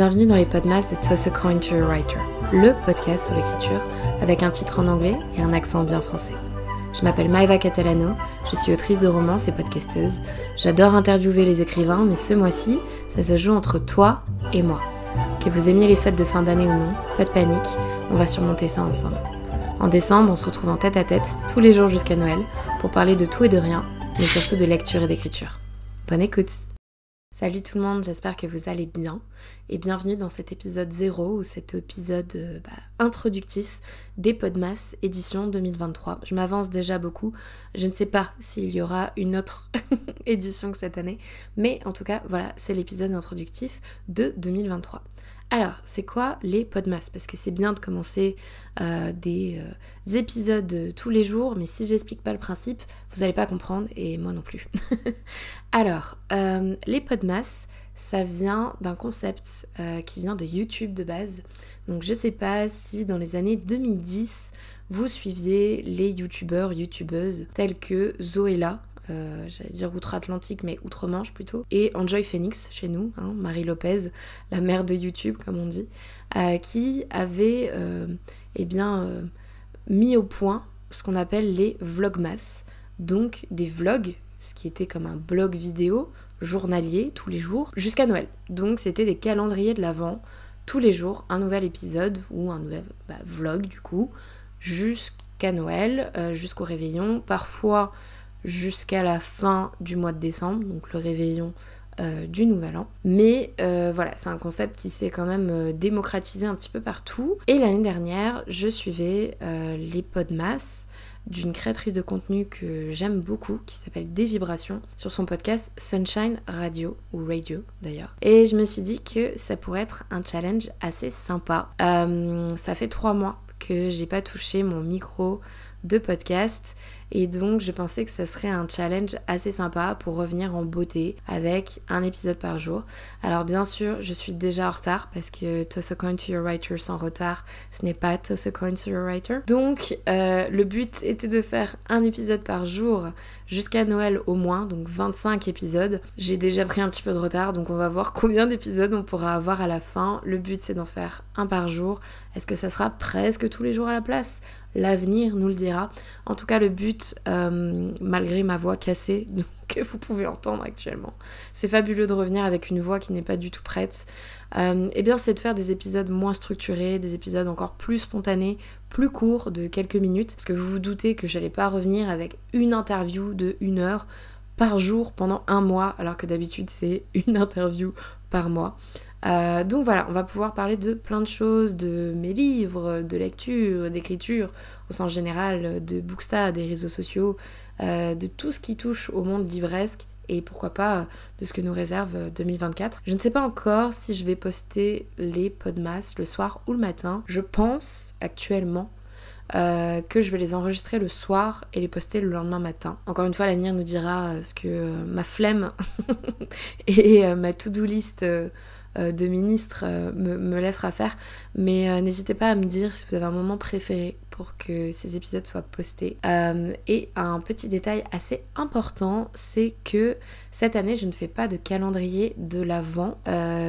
Bienvenue dans les podcasts de Toss a Coin to a Writer, le podcast sur l'écriture avec un titre en anglais et un accent bien français. Je m'appelle Maeva Catalano, je suis autrice de romans et podcasteuse. J'adore interviewer les écrivains, mais ce mois-ci, ça se joue entre toi et moi. Que vous aimiez les fêtes de fin d'année ou non, pas de panique, on va surmonter ça ensemble. En décembre, on se retrouve en tête à tête tous les jours jusqu'à Noël pour parler de tout et de rien, mais surtout de lecture et d'écriture. Bonne écoute Salut tout le monde, j'espère que vous allez bien et bienvenue dans cet épisode 0 ou cet épisode euh, bah, introductif des Podmas édition 2023. Je m'avance déjà beaucoup, je ne sais pas s'il y aura une autre édition que cette année, mais en tout cas voilà, c'est l'épisode introductif de 2023. Alors, c'est quoi les podmas? Parce que c'est bien de commencer euh, des euh, épisodes tous les jours, mais si j'explique pas le principe, vous n'allez pas comprendre, et moi non plus. Alors, euh, les podmas, ça vient d'un concept qui vient de YouTube de base. Donc, je sais pas si dans les années 2010, vous suiviez les youtubeurs, youtubeuses tels que Zoéla, euh, j'allais dire outre-Atlantique, mais outre-Manche plutôt, et Enjoy Phoenix chez nous, hein, Marie Lopez, la mère de YouTube comme on dit, euh, qui avait euh, eh mis au point ce qu'on appelle les vlogmas, donc des vlogs, ce qui était comme un blog vidéo journalier tous les jours, jusqu'à Noël. Donc c'était des calendriers de l'Avent, tous les jours un nouvel épisode ou un nouvel bah, vlog du coup, jusqu'à Noël, jusqu'au réveillon, parfois jusqu'à la fin du mois de décembre, donc le réveillon euh, du Nouvel An. Mais euh, voilà, c'est un concept qui s'est quand même euh, démocratisé un petit peu partout. Et l'année dernière, je suivais les podmas d'une créatrice de contenu que j'aime beaucoup, qui s'appelle Des Vibrations, sur son podcast Sunshine Radio, ou Radio d'ailleurs. Et je me suis dit que ça pourrait être un challenge assez sympa. ça fait trois mois que j'ai pas touché mon micro de podcast et donc je pensais que ça serait un challenge assez sympa pour revenir en beauté avec un épisode par jour. Alors bien sûr, je suis déjà en retard parce que Toss a Coin to Your Writer sans retard, ce n'est pas Toss a Coin to Your Writer. Donc euh, le but était de faire un épisode par jour jusqu'à Noël au moins, donc 25 épisodes. J'ai déjà pris un petit peu de retard, donc on va voir combien d'épisodes on pourra avoir à la fin. Le but c'est d'en faire un par jour. Est-ce que ça sera presque tous les jours à la place? L'avenir nous le dira. En tout cas, le but, euh, malgré ma voix cassée, que vous pouvez entendre actuellement, c'est fabuleux de revenir avec une voix qui n'est pas du tout prête. Euh, eh bien, c'est de faire des épisodes moins structurés, des épisodes encore plus spontanés, plus courts, de quelques minutes. Parce que vous vous doutez que j'allais pas revenir avec une interview de une heure par jour pendant un mois, alors que d'habitude c'est une interview par mois. Euh, donc voilà, on va pouvoir parler de plein de choses, de mes livres, de lecture, d'écriture, au sens général, de Booksta, des réseaux sociaux, euh, de tout ce qui touche au monde livresque et pourquoi pas de ce que nous réserve 2024. Je ne sais pas encore si je vais poster les podmas le soir ou le matin. Je pense actuellement euh, que je vais les enregistrer le soir et les poster le lendemain matin. Encore une fois, l'avenir nous dira ce que ma flemme et ma to-do list euh, de ministre euh, me, laissera faire. Mais euh, n'hésitez pas à me dire si vous avez un moment préféré pour que ces épisodes soient postés. et un petit détail assez important, c'est que cette année, je ne fais pas de calendrier de l'avant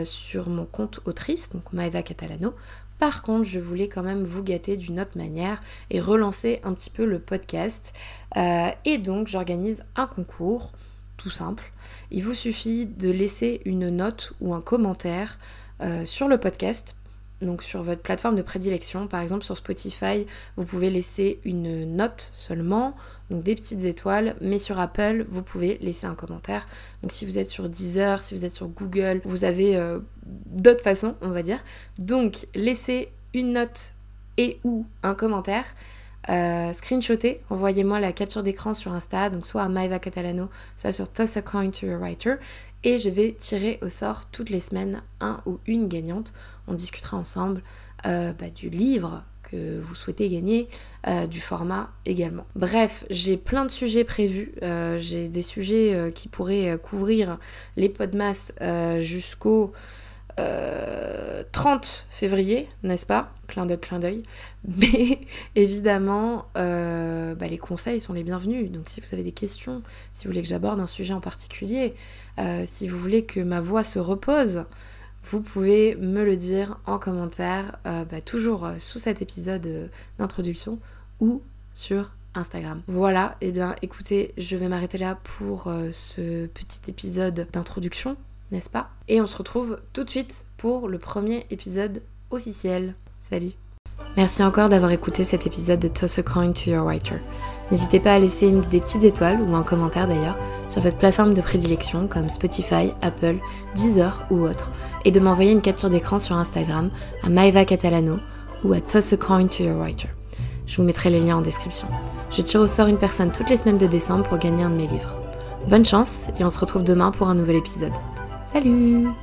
sur mon compte autrice, donc Maeva Catalano. Par contre, je voulais quand même vous gâter d'une autre manière et relancer un petit peu le podcast. et donc, j'organise un concours tout simple. Il vous suffit de laisser une note ou un commentaire euh, sur le podcast, donc sur votre plateforme de prédilection. Par exemple, sur Spotify, vous pouvez laisser une note seulement, donc des petites étoiles, mais sur Apple, vous pouvez laisser un commentaire. Donc si vous êtes sur Deezer, si vous êtes sur Google, vous avez euh, d'autres façons, on va dire. Donc laissez une note et ou un commentaire euh, envoyez-moi la capture d'écran sur Insta, donc soit à Maeva Catalano, soit sur Toss to a Writer, et je vais tirer au sort toutes les semaines un ou une gagnante. On discutera ensemble euh, bah, du livre que vous souhaitez gagner, euh, du format également. Bref, j'ai plein de sujets prévus. j'ai des sujets qui pourraient couvrir les podmas jusqu'au 30 février, n'est-ce pas? Clin d'œil, clin d'œil. Mais évidemment, euh, bah, les conseils sont les bienvenus. Donc si vous avez des questions, si vous voulez que j'aborde un sujet en particulier, euh, si vous voulez que ma voix se repose, vous pouvez me le dire en commentaire, euh, bah, toujours euh, sous cet épisode euh, d'introduction ou sur Instagram. Voilà, et eh bien écoutez, je vais m'arrêter là pour ce petit épisode d'introduction, n'est-ce pas? Et on se retrouve tout de suite pour le premier épisode officiel. Salut Merci encore d'avoir écouté cet épisode de Toss a Coin to Your Writer. N'hésitez pas à laisser des petites étoiles ou un commentaire d'ailleurs sur votre plateforme de prédilection comme Spotify, Apple, Deezer ou autre, et de m'envoyer une capture d'écran sur Instagram à Maeva Catalano ou à Toss a Coin to Your Writer. Je vous mettrai les liens en description. Je tire au sort une personne toutes les semaines de décembre pour gagner un de mes livres. Bonne chance et on se retrouve demain pour un nouvel épisode. Salut